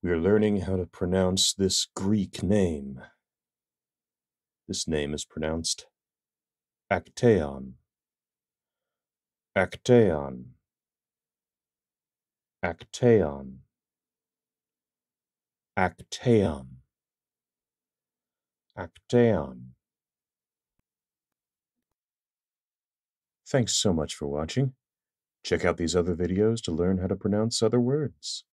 We are learning how to pronounce this Greek name. This name is pronounced Actaeon. Actaeon. Actaeon. Actaeon. Actaeon. Thanks so much for watching. Check out these other videos to learn how to pronounce other words.